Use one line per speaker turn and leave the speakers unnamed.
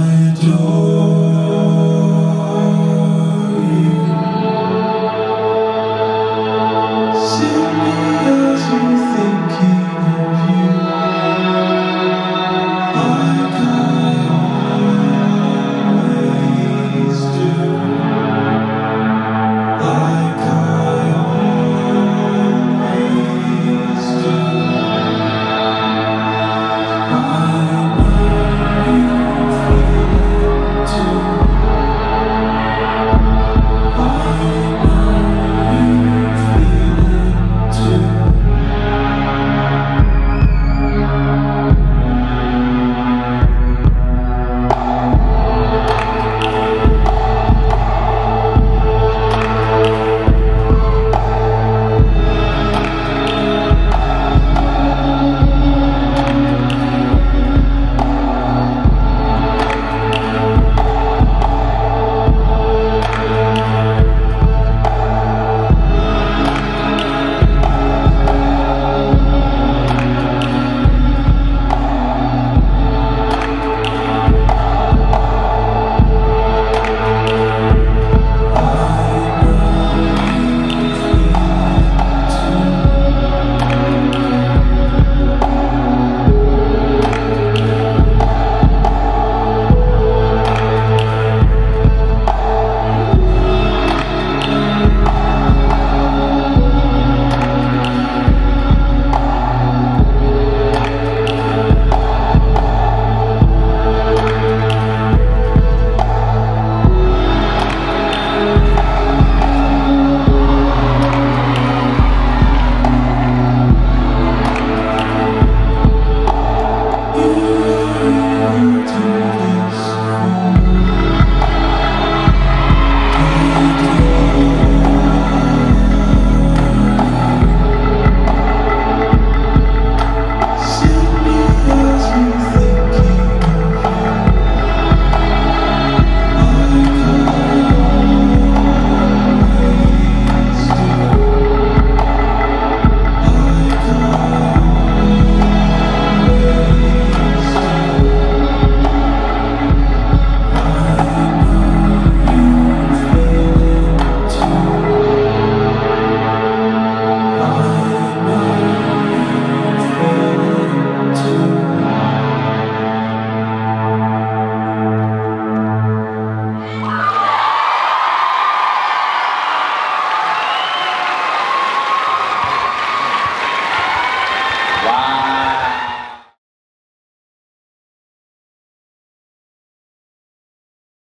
I as you